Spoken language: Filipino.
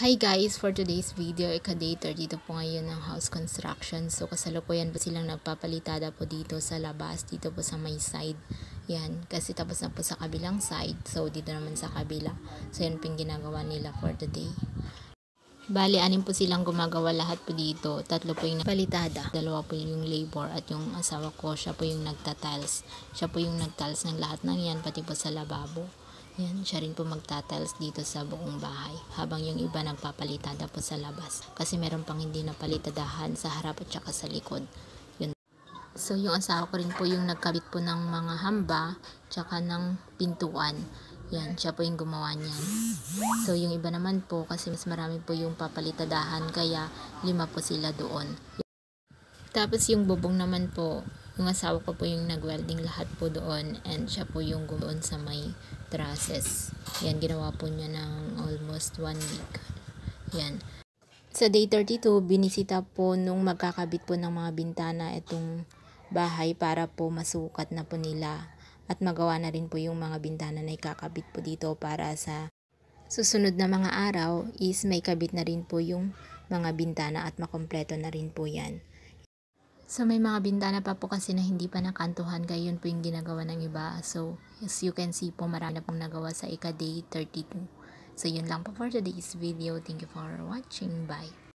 Hi guys! For today's video, ika-day 32 po ngayon ng house construction. So kasalukuyan po silang nagpapalitada po dito sa labas, dito po sa may side. Yan, kasi tapos na po sa kabilang side. So dito naman sa kabila. So yan po yung ginagawa nila for today. Bali, anim po silang gumagawa lahat po dito. Tatlo po yung palitada. Dalawa po yung labor at yung asawa ko, siya po yung nagta-tiles. Siya po yung nag-tiles ng lahat ng yan, pati po sa lababo. Yan, siya rin po magtatiles dito sa buong bahay. Habang yung iba nagpapalitada po sa labas. Kasi meron pang hindi napalitadahan sa harap at saka sa likod. Yun. So, yung asawa ko rin po yung nagkabit po ng mga hamba, tsaka ng pintuan. Yan, siya po yung gumawa niyan. So, yung iba naman po, kasi mas marami po yung papalitadahan, kaya lima po sila doon. Tapos yung bubong naman po, yung asawa ko po yung nag-welding lahat po doon and siya po yung gumaon sa may trusses. Yan, ginawa po niya ng almost one week. Yan. Sa day 32, binisita po nung magkakabit po ng mga bintana itong bahay para po masukat na po nila at magawa na rin po yung mga bintana na ikakabit po dito para sa susunod na mga araw is may kabit na rin po yung mga bintana at makompleto na rin po yan. So may mga bintana pa po kasi na hindi pa nakantuhan kaya yun po yung ginagawa ng iba. So as you can see po marami na pong nagawa sa ika day 32. So yun lang po for today's video. Thank you for watching. Bye.